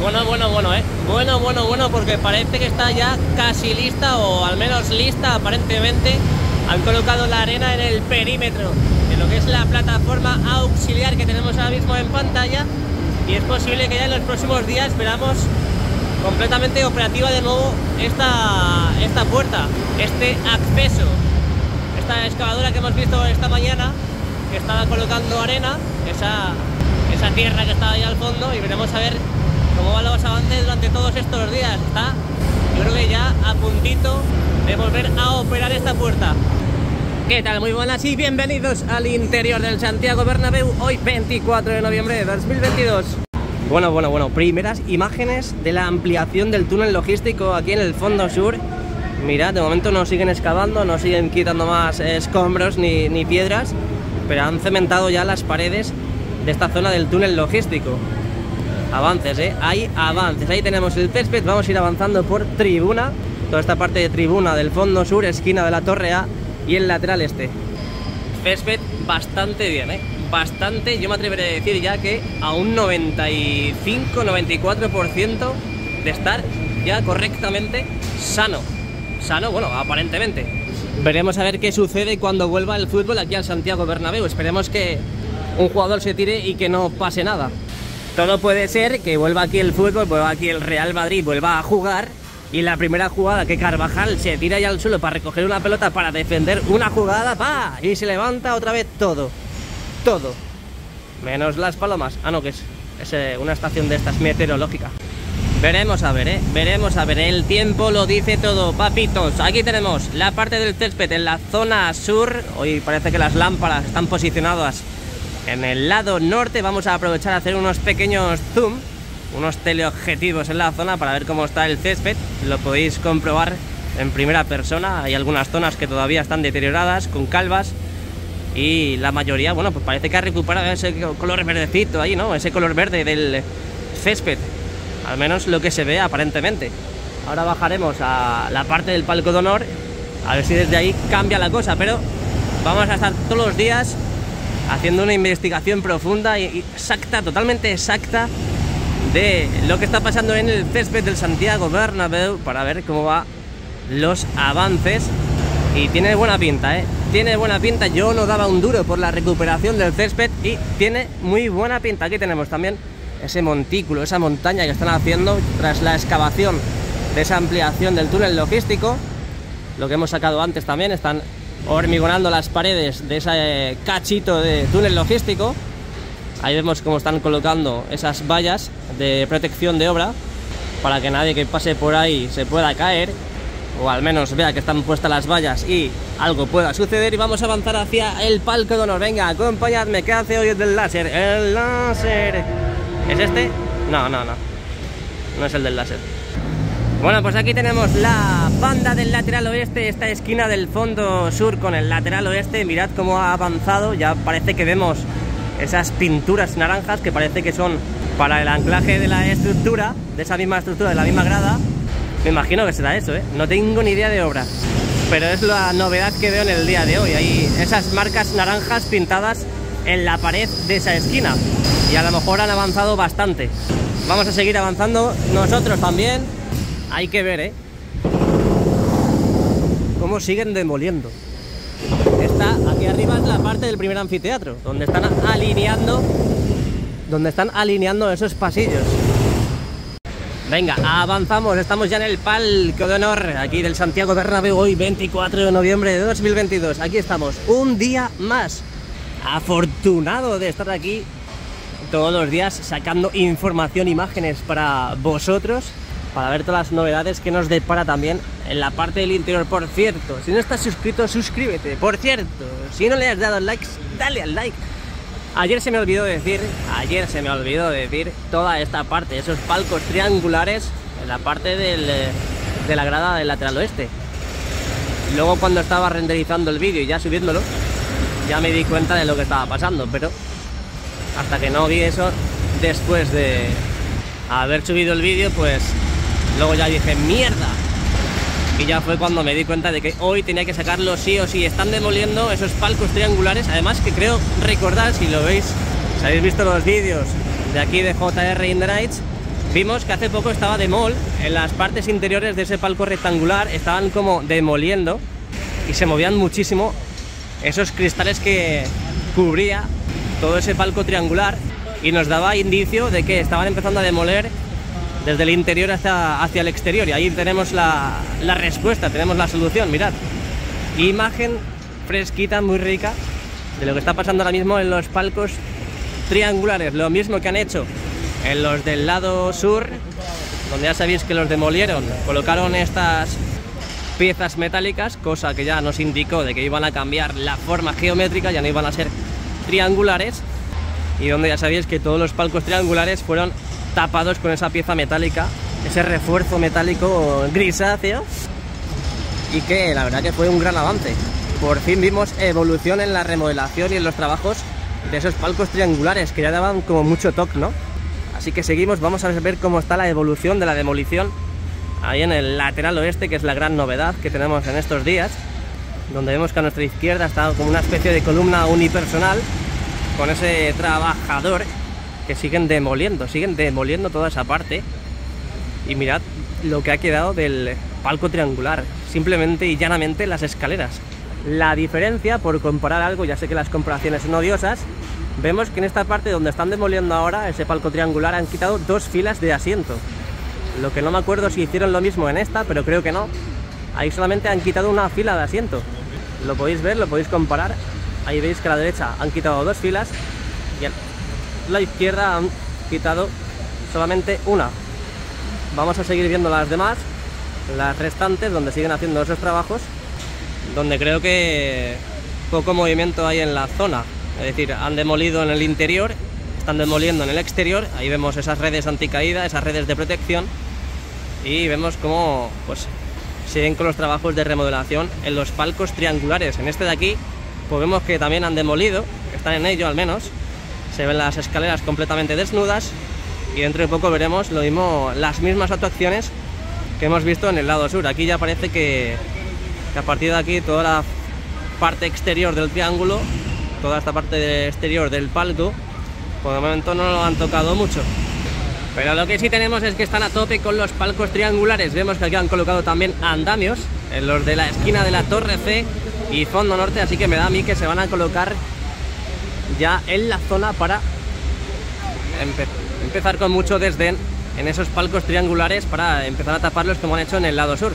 Bueno, bueno, bueno, ¿eh? Bueno, bueno, bueno, porque parece que está ya casi lista, o al menos lista aparentemente. Han colocado la arena en el perímetro de lo que es la plataforma auxiliar que tenemos ahora mismo en pantalla. Y es posible que ya en los próximos días veamos completamente operativa de nuevo esta, esta puerta, este acceso. Esta excavadora que hemos visto esta mañana, que estaba colocando arena, esa, esa tierra que estaba ahí al fondo, y veremos a ver cómo van los avances durante todos estos días. Está, yo creo que ya a puntito de volver a operar esta puerta. ¿Qué tal? Muy buenas y bienvenidos al interior del Santiago Bernabéu, hoy 24 de noviembre de 2022. Bueno, bueno, bueno, primeras imágenes de la ampliación del túnel logístico aquí en el fondo sur. Mirad, de momento no siguen excavando, no siguen quitando más escombros ni, ni piedras, pero han cementado ya las paredes de esta zona del túnel logístico avances, ¿eh? Hay avances. Ahí tenemos el césped. Vamos a ir avanzando por tribuna. Toda esta parte de tribuna del fondo sur, esquina de la torre A y el lateral este. Césped bastante bien, ¿eh? Bastante, yo me atreveré a decir ya que a un 95-94% de estar ya correctamente sano. Sano, bueno, aparentemente. Veremos a ver qué sucede cuando vuelva el fútbol aquí al Santiago Bernabéu. Esperemos que un jugador se tire y que no pase nada. Todo puede ser que vuelva aquí el fútbol, vuelva aquí el Real Madrid, vuelva a jugar y la primera jugada que Carvajal se tira ya al suelo para recoger una pelota para defender una jugada, ¡pa! Y se levanta otra vez todo. Todo. Menos las palomas. Ah, no, que es, eh, una estación de estas meteorológica. Veremos a ver, ¿eh? Veremos a ver. El tiempo lo dice todo, papitos. Aquí tenemos la parte del césped en la zona sur. Hoy parece que las lámparas están posicionadas en el lado norte vamos a aprovechar a hacer unos pequeños zoom, unos teleobjetivos en la zona para ver cómo está el césped. Lo podéis comprobar en primera persona. Hay algunas zonas que todavía están deterioradas, con calvas. Y la mayoría, bueno, pues parece que ha recuperado ese color verdecito ahí, ¿no? Ese color verde del césped. Al menos lo que se ve aparentemente. Ahora bajaremos a la parte del palco de honor. A ver si desde ahí cambia la cosa. Pero vamos a estar todos los días haciendo una investigación profunda y exacta, totalmente exacta, de lo que está pasando en el césped del Santiago Bernabéu para ver cómo va los avances. Y tiene buena pinta, ¿eh? Tiene buena pinta. Yo no daba un duro por la recuperación del césped y tiene muy buena pinta. Aquí tenemos también ese montículo, esa montaña que están haciendo tras la excavación de esa ampliación del túnel logístico. Lo que hemos sacado antes también, están hormigonando las paredes de ese cachito de túnel logístico. Ahí vemos cómo están colocando esas vallas de protección de obra para que nadie que pase por ahí se pueda caer o al menos vea que están puestas las vallas y algo pueda suceder y vamos a avanzar hacia el palco de honor. Venga, acompañadme, ¿qué hace hoy el del láser? El láser. ¿Es este? No, no, no. No es el del láser. Bueno, pues aquí tenemos la banda del lateral oeste, esta esquina del fondo sur con el lateral oeste. Mirad cómo ha avanzado, ya parece que vemos esas pinturas naranjas que parece que son para el anclaje de la estructura, de esa misma estructura, de la misma grada. Me imagino que será eso, ¿eh? No tengo ni idea de obra. Pero es la novedad que veo en el día de hoy. Hay esas marcas naranjas pintadas en la pared de esa esquina. Y a lo mejor han avanzado bastante. Vamos a seguir avanzando nosotros también hay que ver, ¿eh? Cómo siguen demoliendo. Está aquí arriba es la parte del primer anfiteatro, donde están alineando, donde están alineando esos pasillos. Venga, avanzamos, estamos ya en el palco de honor aquí del Santiago Bernabéu hoy 24 de noviembre de 2022. Aquí estamos, un día más. Afortunado de estar aquí todos los días sacando información, imágenes para vosotros para ver todas las novedades que nos depara también en la parte del interior. Por cierto, si no estás suscrito, suscríbete. Por cierto, si no le has dado likes, dale al like. Ayer se me olvidó decir, ayer se me olvidó decir toda esta parte, esos palcos triangulares en la parte del, eh, de la grada del lateral oeste. Luego cuando estaba renderizando el vídeo y ya subiéndolo, ya me di cuenta de lo que estaba pasando, pero hasta que no vi eso, después de haber subido el vídeo, pues Luego ya dije, mierda. Y ya fue cuando me di cuenta de que hoy tenía que sacarlo sí o sí. Están demoliendo esos palcos triangulares. Además que creo recordar, si lo veis, si habéis visto los vídeos de aquí de JR in vimos que hace poco estaba demol, en las partes interiores de ese palco rectangular estaban como demoliendo y se movían muchísimo esos cristales que cubría todo ese palco triangular y nos daba indicio de que estaban empezando a demoler desde el interior hacia, hacia el exterior. Y ahí tenemos la, la respuesta, tenemos la solución, mirad. Imagen fresquita, muy rica de lo que está pasando ahora mismo en los palcos triangulares, lo mismo que han hecho en los del lado sur, donde ya sabéis que los demolieron, colocaron estas piezas metálicas, cosa que ya nos indicó de que iban a cambiar la forma geométrica, ya no iban a ser triangulares, y donde ya sabéis que todos los palcos triangulares fueron tapados con esa pieza metálica, ese refuerzo metálico grisáceo, y que la verdad que fue un gran avance. Por fin vimos evolución en la remodelación y en los trabajos de esos palcos triangulares que ya daban como mucho toque, ¿no? Así que seguimos, vamos a ver cómo está la evolución de la demolición ahí en el lateral oeste, que es la gran novedad que tenemos en estos días, donde vemos que a nuestra izquierda está como una especie de columna unipersonal con ese trabajador que siguen demoliendo, siguen demoliendo toda esa parte. Y mirad lo que ha quedado del palco triangular, simplemente y llanamente las escaleras. La diferencia, por comparar algo, ya sé que las comparaciones son odiosas, vemos que en esta parte donde están demoliendo ahora ese palco triangular han quitado dos filas de asiento. Lo que no me acuerdo si hicieron lo mismo en esta, pero creo que no. Ahí solamente han quitado una fila de asiento. Lo podéis ver, lo podéis comparar. Ahí veis que a la derecha han quitado dos filas la izquierda han quitado solamente una. Vamos a seguir viendo las demás, las restantes, donde siguen haciendo esos trabajos, donde creo que poco movimiento hay en la zona. Es decir, han demolido en el interior, están demoliendo en el exterior, ahí vemos esas redes anticaída, esas redes de protección, y vemos cómo pues, siguen con los trabajos de remodelación en los palcos triangulares. En este de aquí, pues vemos que también han demolido, están en ello al menos, se ven las escaleras completamente desnudas, y dentro de poco veremos lo mismo, las mismas actuaciones que hemos visto en el lado sur. Aquí ya parece que, que a partir de aquí toda la parte exterior del triángulo toda esta parte exterior del palco, por el momento no lo han tocado mucho. Pero lo que sí tenemos es que están a tope con los palcos triangulares. Vemos que aquí han colocado también andamios en los de la esquina de la Torre C y fondo norte, así que me da a mí que se van a colocar ya en la zona para empezar con mucho desdén en esos palcos triangulares para empezar a taparlos como han hecho en el lado sur.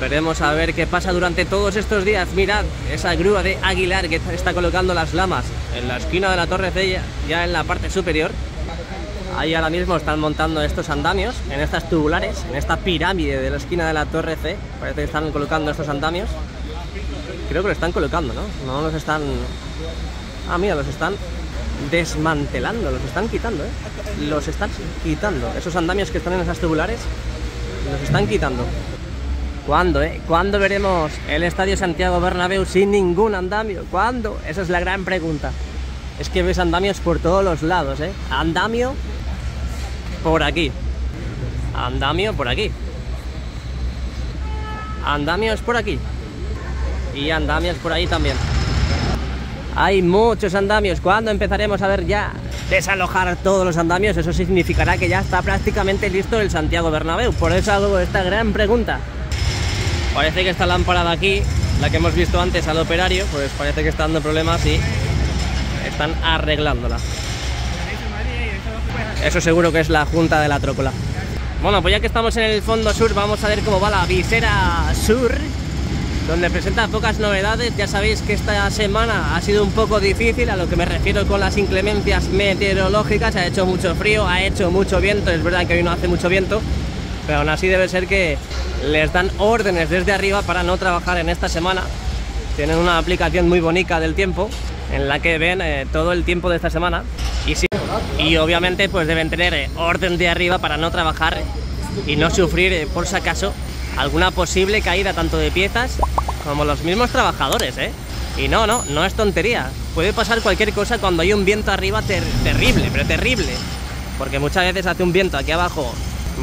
Veremos a ver qué pasa durante todos estos días. Mirad esa grúa de Aguilar que está colocando las lamas en la esquina de la Torre C, ya en la parte superior. Ahí ahora mismo están montando estos andamios en estas tubulares, en esta pirámide de la esquina de la Torre C. Parece que están colocando estos andamios. Creo que lo están colocando, ¿no? No los están... Ah, mira, los están desmantelando, los están quitando, ¿eh? Los están quitando. Esos andamios que están en esas tubulares, los están quitando. ¿Cuándo, eh? ¿Cuándo veremos el Estadio Santiago Bernabéu sin ningún andamio? ¿Cuándo? Esa es la gran pregunta. Es que ves andamios por todos los lados, ¿eh? Andamio por aquí. Andamio por aquí. Andamios por aquí. Y andamios por ahí también. Hay muchos andamios. ¿Cuándo empezaremos a ver ya desalojar todos los andamios? Eso significará que ya está prácticamente listo el Santiago Bernabéu. Por eso hago esta gran pregunta. Parece que esta lámpara de aquí, la que hemos visto antes al operario, pues parece que está dando problemas y están arreglándola. Eso seguro que es la junta de la trócola. Bueno, pues ya que estamos en el fondo sur, vamos a ver cómo va la visera sur, donde presenta pocas novedades. Ya sabéis que esta semana ha sido un poco difícil, a lo que me refiero con las inclemencias meteorológicas. Ha hecho mucho frío, ha hecho mucho viento, es verdad que hoy no hace mucho viento, pero aún así debe ser que les dan órdenes desde arriba para no trabajar en esta semana. Tienen una aplicación muy bonita del tiempo en la que ven eh, todo el tiempo de esta semana y, obviamente pues deben tener eh, orden de arriba para no trabajar y no sufrir eh, por si acaso alguna posible caída tanto de piezas como los mismos trabajadores, ¿eh? Y no, no, no es tontería. Puede pasar cualquier cosa cuando hay un viento arriba terrible, pero terrible. Porque muchas veces hace un viento aquí abajo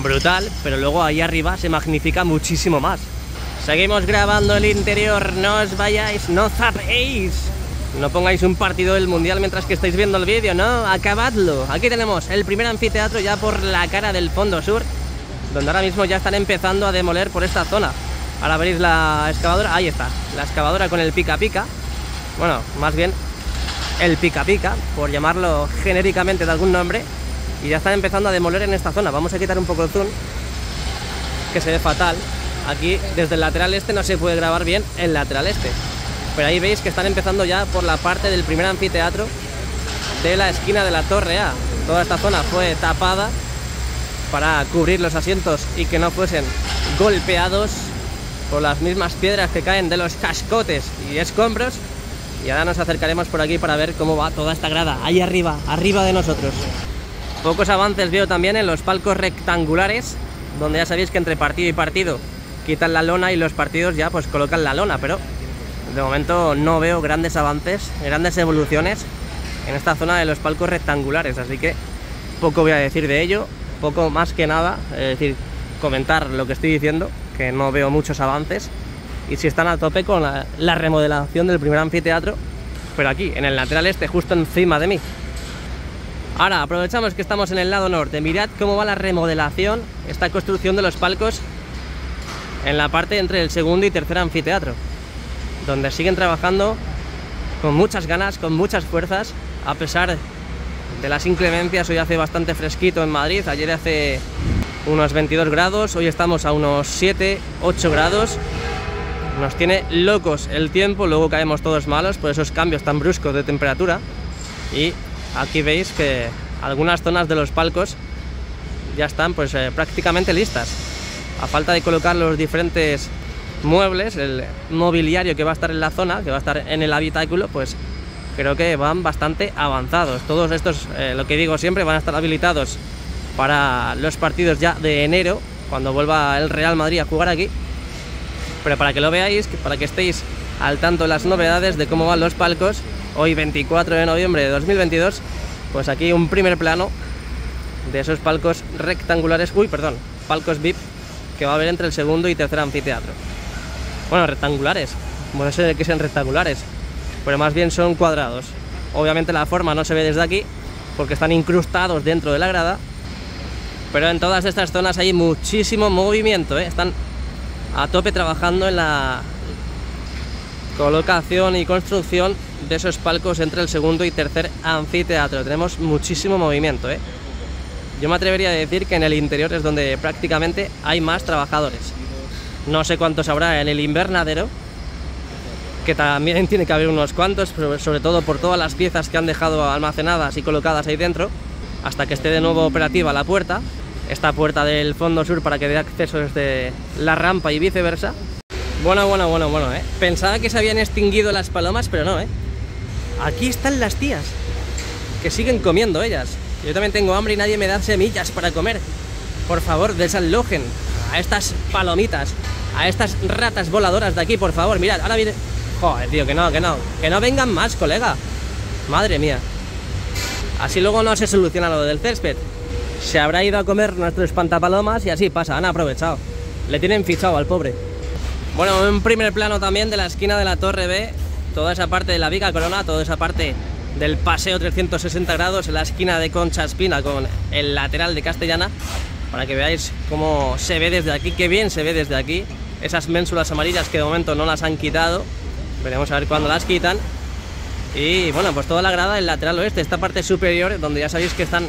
brutal, pero luego ahí arriba se magnifica muchísimo más. Seguimos grabando el interior, no os vayáis, no zapéis. No pongáis un partido del Mundial mientras que estáis viendo el vídeo, no, acabadlo. Aquí tenemos el primer anfiteatro ya por la cara del fondo sur, donde ahora mismo ya están empezando a demoler por esta zona. Ahora veréis la excavadora, ahí está, la excavadora con el pica pica. Bueno, más bien el pica pica, por llamarlo genéricamente de algún nombre. Y ya están empezando a demoler en esta zona. Vamos a quitar un poco el zoom, que se ve fatal. Aquí desde el lateral este no se puede grabar bien el lateral este. Pero ahí veis que están empezando ya por la parte del primer anfiteatro de la esquina de la Torre A. Toda esta zona fue tapada para cubrir los asientos y que no fuesen golpeados por las mismas piedras que caen de los cascotes y escombros. Y ahora nos acercaremos por aquí para ver cómo va toda esta grada, ahí arriba, arriba de nosotros. Pocos avances veo también en los palcos rectangulares, donde ya sabéis que entre partido y partido quitan la lona y los partidos ya pues colocan la lona, pero de momento no veo grandes avances, grandes evoluciones en esta zona de los palcos rectangulares, así que poco voy a decir de ello, poco más que nada, es decir, comentar lo que estoy diciendo, que no veo muchos avances, y si están a tope con la, la remodelación del primer anfiteatro, pero aquí, en el lateral este, justo encima de mí. Ahora, aprovechamos que estamos en el lado norte, mirad cómo va la remodelación, esta construcción de los palcos en la parte entre el segundo y tercer anfiteatro, donde siguen trabajando con muchas ganas, con muchas fuerzas, a pesar de las inclemencias, hoy hace bastante fresquito en Madrid, ayer hace unos 22 grados, hoy estamos a unos 7, 8 grados, nos tiene locos el tiempo, luego caemos todos malos por esos cambios tan bruscos de temperatura y aquí veis que algunas zonas de los palcos ya están pues eh, prácticamente listas. A falta de colocar los diferentes muebles, el mobiliario que va a estar en la zona, que va a estar en el habitáculo, pues creo que van bastante avanzados. Todos estos, eh, lo que digo siempre, van a estar habilitados para los partidos ya de enero, cuando vuelva el Real Madrid a jugar aquí. Pero para que lo veáis, para que estéis al tanto de las novedades de cómo van los palcos, hoy 24 de noviembre de 2022, pues aquí un primer plano de esos palcos rectangulares, uy, perdón, palcos VIP que va a haber entre el segundo y tercer anfiteatro. Bueno, rectangulares, ser que sean rectangulares, pero más bien son cuadrados. Obviamente la forma no se ve desde aquí, porque están incrustados dentro de la grada, pero en todas estas zonas hay muchísimo movimiento, ¿eh? están a tope trabajando en la colocación y construcción de esos palcos entre el segundo y tercer anfiteatro. Tenemos muchísimo movimiento, ¿eh? Yo me atrevería a decir que en el interior es donde prácticamente hay más trabajadores. No sé cuántos habrá en el invernadero, que también tiene que haber unos cuantos, sobre todo por todas las piezas que han dejado almacenadas y colocadas ahí dentro, hasta que esté de nuevo operativa la puerta, esta puerta del fondo sur para que dé acceso desde la rampa y viceversa. Bueno, bueno, bueno, bueno, ¿eh? Pensaba que se habían extinguido las palomas, pero no, ¿eh? Aquí están las tías, que siguen comiendo ellas. Yo también tengo hambre y nadie me da semillas para comer. Por favor, desalojen a estas palomitas, a estas ratas voladoras de aquí, por favor. Mirad, ahora viene... Joder, tío, que no, que no. Que no vengan más, colega. Madre mía. Así luego no se soluciona lo del césped. Se habrá ido a comer nuestro espantapalomas y así pasa, han aprovechado. Le tienen fichado al pobre. Bueno, un primer plano también de la esquina de la Torre B. Toda esa parte de la Viga Corona, toda esa parte del paseo 360 grados en la esquina de Concha Espina con el lateral de Castellana para que veáis cómo se ve desde aquí, qué bien se ve desde aquí esas ménsulas amarillas que de momento no las han quitado veremos a ver cuándo las quitan y bueno, pues toda la grada del lateral oeste, esta parte superior donde ya sabéis que están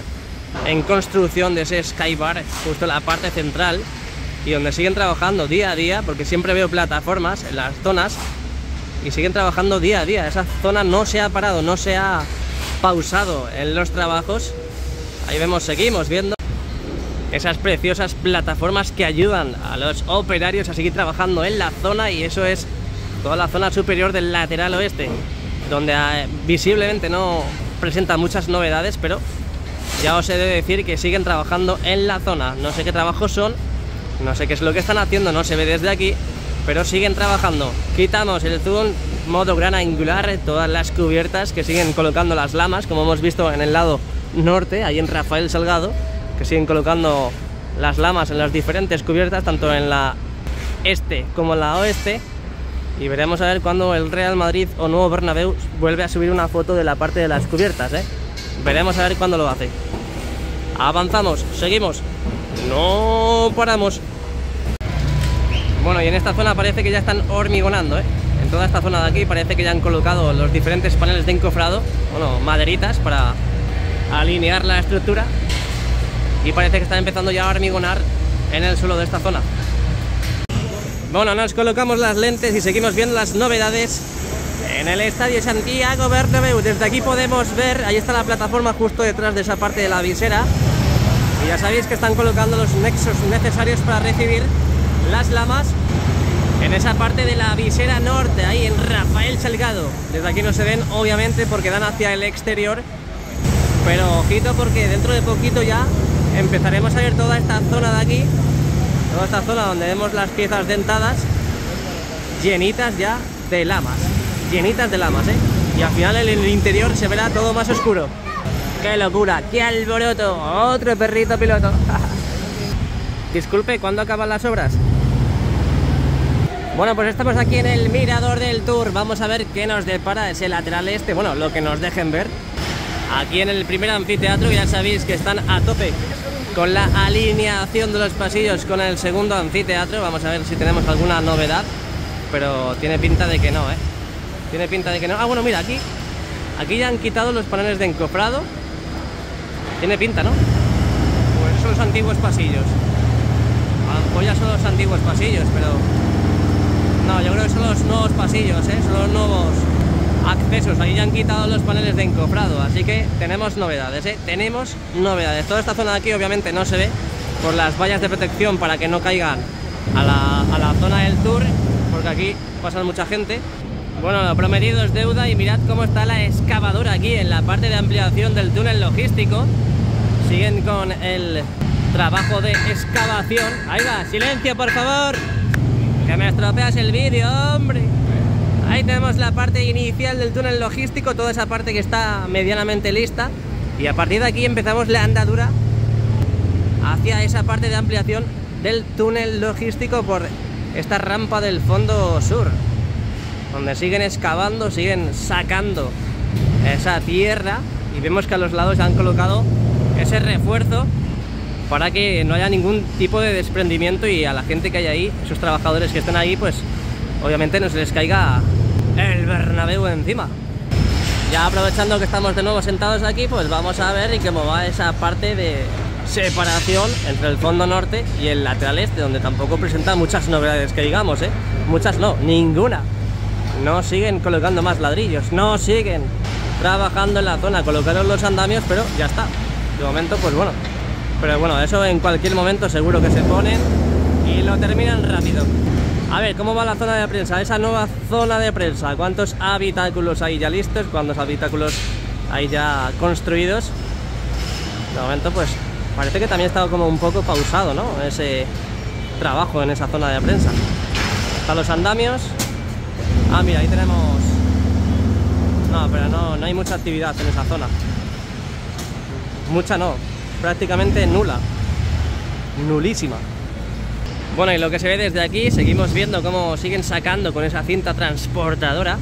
en construcción de ese skybar, justo en la parte central y donde siguen trabajando día a día porque siempre veo plataformas en las zonas y siguen trabajando día a día. Esa zona no se ha parado, no se ha pausado en los trabajos. Ahí vemos, seguimos viendo esas preciosas plataformas que ayudan a los operarios a seguir trabajando en la zona y eso es toda la zona superior del lateral oeste, donde eh, visiblemente no presenta muchas novedades, pero ya os he de decir que siguen trabajando en la zona. No sé qué trabajos son, no sé qué es lo que están haciendo, no se ve desde aquí, pero siguen trabajando. Quitamos el zoom, modo gran angular, todas las cubiertas que siguen colocando las lamas, como hemos visto en el lado norte, ahí en Rafael Salgado, que siguen colocando las lamas en las diferentes cubiertas, tanto en la este como en la oeste. Y veremos a ver cuando el Real Madrid o Nuevo Bernabéu vuelve a subir una foto de la parte de las cubiertas, ¿eh? Veremos a ver cuándo lo hace. Avanzamos, seguimos. No paramos. Bueno, y en esta zona parece que ya están hormigonando, ¿eh? En toda esta zona de aquí parece que ya han colocado los diferentes paneles de encofrado, bueno, maderitas para alinear la estructura. Y parece que están empezando ya a hormigonar en el suelo de esta zona. Bueno, nos colocamos las lentes y seguimos viendo las novedades en el Estadio Santiago Bernabéu. Desde aquí podemos ver, ahí está la plataforma justo detrás de esa parte de la visera. Y ya sabéis que están colocando los nexos necesarios para recibir las lamas en esa parte de la visera norte, ahí en Rafael Salgado. Desde aquí no se ven, obviamente, porque dan hacia el exterior. Pero ojito porque dentro de poquito ya empezaremos a ver toda esta zona de aquí toda esta zona donde vemos las piezas dentadas llenitas ya de lamas, llenitas de lamas, ¿eh? Y al final en el interior se verá todo más oscuro. ¡Qué locura! ¡Qué alboroto! Otro perrito piloto. Disculpe, ¿cuándo acaban las obras? Bueno, pues estamos aquí en el mirador del tour. Vamos a ver qué nos depara ese lateral este. Bueno, lo que nos dejen ver. Aquí en el primer anfiteatro ya sabéis que están a tope con la alineación de los pasillos con el segundo anfiteatro. Vamos a ver si tenemos alguna novedad, pero tiene pinta de que no, ¿eh? Tiene pinta de que no. Ah, bueno, mira, aquí, aquí ya han quitado los paneles de encofrado. Tiene pinta, ¿no? Pues son los antiguos pasillos. A ya son los antiguos pasillos, pero... No, yo creo que son los nuevos pasillos, ¿eh? Son los nuevos accesos. Ahí ya han quitado los paneles de encofrado, así que tenemos novedades, ¿eh? Tenemos novedades. Toda esta zona de aquí obviamente no se ve por las vallas de protección para que no caigan a la, a la zona del tour, porque aquí pasa mucha gente. Bueno, lo prometido es deuda y mirad cómo está la excavadora aquí en la parte de ampliación del túnel logístico. Siguen con el trabajo de excavación. Ahí va, silencio por favor, que me estropeas el vídeo, hombre. Ahí tenemos la parte inicial del túnel logístico, toda esa parte que está medianamente lista. Y a partir de aquí empezamos la andadura hacia esa parte de ampliación del túnel logístico por esta rampa del fondo sur. Donde siguen excavando, siguen sacando esa tierra y vemos que a los lados han colocado ese refuerzo para que no haya ningún tipo de desprendimiento y a la gente que hay ahí, esos trabajadores que estén ahí, pues obviamente no se les caiga el Bernabéu encima. Ya aprovechando que estamos de nuevo sentados aquí, pues vamos a ver y cómo va esa parte de separación entre el fondo norte y el lateral este, donde tampoco presenta muchas novedades que digamos, ¿eh? Muchas no, ninguna. No siguen colocando más ladrillos, no siguen trabajando en la zona, colocaron los andamios, pero ya está. De momento, pues bueno. Pero bueno, eso en cualquier momento seguro que se ponen y lo terminan rápido. A ver, ¿cómo va la zona de prensa? Esa nueva zona de prensa. ¿Cuántos habitáculos hay ya listos? ¿Cuántos habitáculos hay ya construidos? De momento, pues, parece que también ha estado como un poco pausado, ¿no? Ese trabajo en esa zona de prensa. Están los andamios. Ah, mira, ahí tenemos... No, pero no, no hay mucha actividad en esa zona. Mucha no, prácticamente nula. Nulísima. Bueno, y lo que se ve desde aquí, seguimos viendo cómo siguen sacando con esa cinta transportadora,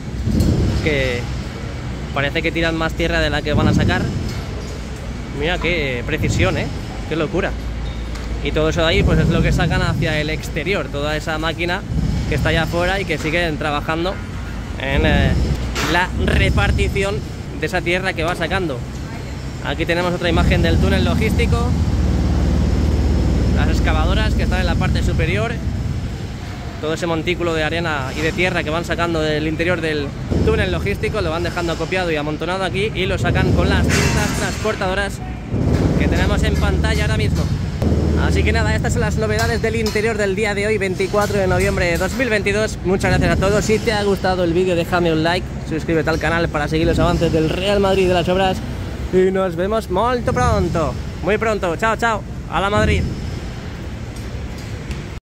que parece que tiran más tierra de la que van a sacar. Mira qué precisión, ¿eh? Qué locura. Y todo eso de ahí, pues es lo que sacan hacia el exterior, toda esa máquina que está allá afuera y que siguen trabajando en eh, la repartición de esa tierra que va sacando. Aquí tenemos otra imagen del túnel logístico, las excavadoras que están en la parte superior, todo ese montículo de arena y de tierra que van sacando del interior del túnel logístico, lo van dejando acopiado y amontonado aquí y lo sacan con las cintas transportadoras que tenemos en pantalla ahora mismo. Así que nada, estas son las novedades del interior del día de hoy, 24 de noviembre de 2022. Muchas gracias a todos. Si te ha gustado el vídeo, déjame un like, suscríbete al canal para seguir los avances del Real Madrid de las obras. Y nos vemos muy pronto. Muy pronto. Chao, chao. A la Madrid.